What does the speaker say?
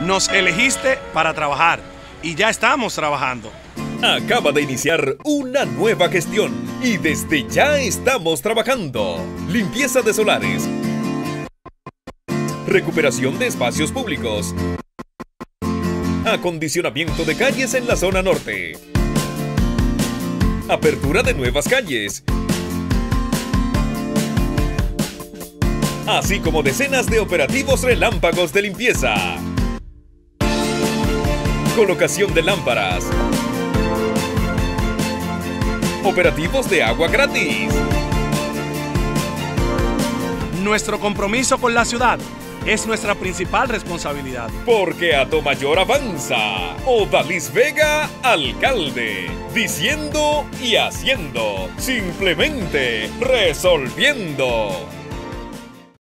Nos elegiste para trabajar y ya estamos trabajando. Acaba de iniciar una nueva gestión y desde ya estamos trabajando. Limpieza de solares. Recuperación de espacios públicos. Acondicionamiento de calles en la zona norte. Apertura de nuevas calles. Así como decenas de operativos relámpagos de limpieza. Colocación de lámparas. Operativos de agua gratis. Nuestro compromiso con la ciudad es nuestra principal responsabilidad. Porque a Mayor avanza. Odalis Vega, alcalde. Diciendo y haciendo. Simplemente resolviendo.